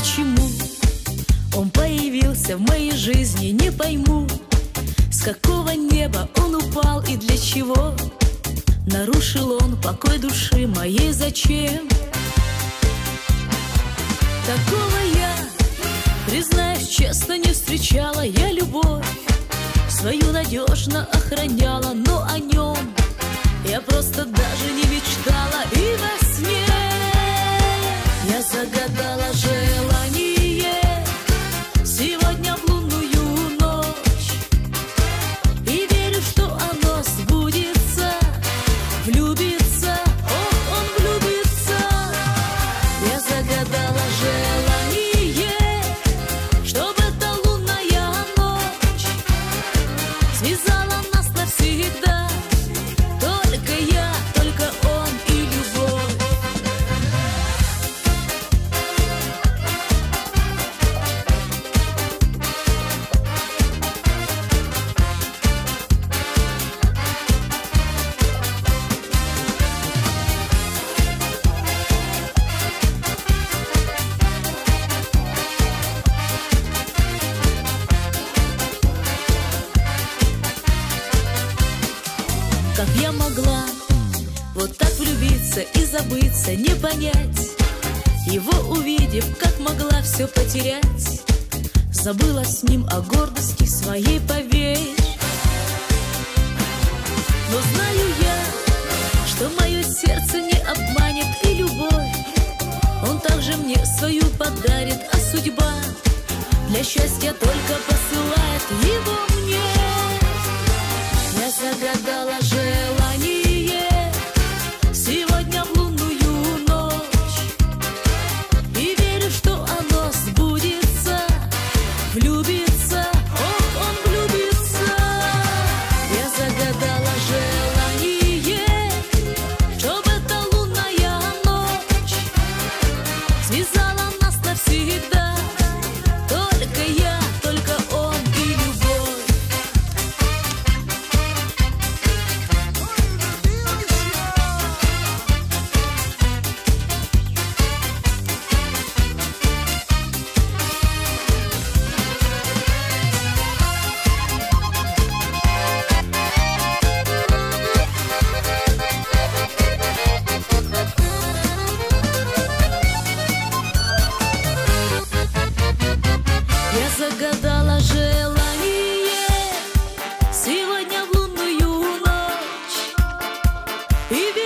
Почему он появился в моей жизни, не пойму С какого неба он упал и для чего Нарушил он покой души моей зачем? Такого я, признаюсь честно, не встречала Я любовь свою надежно охраняла Но о нем я просто даже не мечтала И во вот так влюбиться и забыться, не понять. Его увидев, как могла все потерять. Забыла с ним о гордости своей, поверь. Но знаю я, что мое сердце не обманет и любовь. Он также мне свою подарит, а судьба Для счастья только посылает его Isso. Y